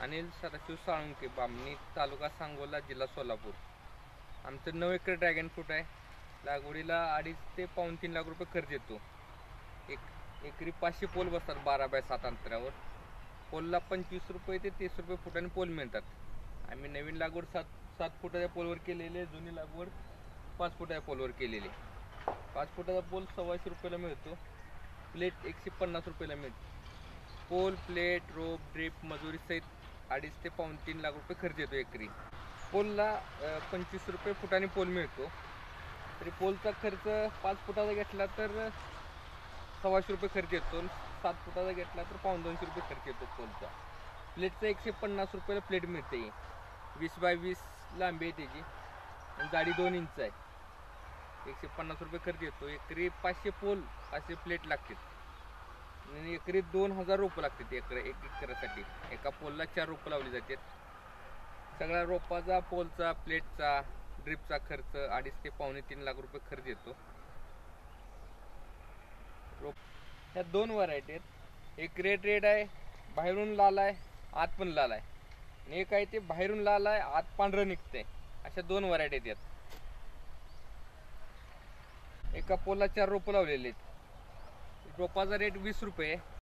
अनिल सदाशिव साळुंके बामणी तालुका सांगोला जिल्हा सोलापूर. आमचं नऊ एकर ड्रॅगन फ्रूट आहे. लागवडीला अडीच ते पाऊन तीन लाख रुपये खर्च येतो. एक एकरी पाचशे पोल बसतात बारा बाय सात अंतरावर. पोलला पंचवीस रुपये ते तीस रुपये फुटाने पोल मिळतात. आम्ही नवीन लागवड सात सात फुटाच्या पोलवर केलेले आहे. जुनी लागवड पाच फुटाच्या पोलवर केलेली पाच फुटाचा पोल सव्वाशे रुपयाला मिळतो. प्लेट एकशे पन्नास रुपयाला मिळते. पोल प्लेट रोप ड्रिप मजुरीसहित अडीच ते पाऊन तीन लाख रुपये खर्च येतो एकरी. पोलला पंचवीस रुपये फुटाने पोल मिळतो. तरी पोलचा खर्च पाच फुटाचा घेतला तर सव्वाशे रुपये खर्च येतो. सात फुटाचा घेतला तर पाऊन दोनशे रुपये खर्च येतो पोलचा. प्लेटचा एकशे पन्नास रुपयाला प्लेट मिळते. वीस बाय वीस लांबी आहे त्याची. आणि जाडी दोन इंच आहे. एकशे पन्नास रुपये खर्च येतो. एकरी पाचशे पोल पाचशे प्लेट लागतात आणि एकरी दोन हजार रोपं लागतात एकर एक एकरासाठी. एका पोलला चार रोपं लावली जातात. सगळा रोपाचा पोलचा प्लेटचा ड्रिपचा खर्च अडीच ते पावणे तीन लाख रुपये खर्च येतो. रोप ह्या दोन व्हरायटी आहेत. एक रेड रेड आहे बाहेरून लाल आहे आत पण लाल आहे. आणि एक आहे ते बाहेरून लाल आहे आत पांढरं निघतंय. अशा दोन व्हरायटी आहेत. एका पोलला चार रोपं लावलेले आहेत. रोपाचा रेट वीस रुपये आहे.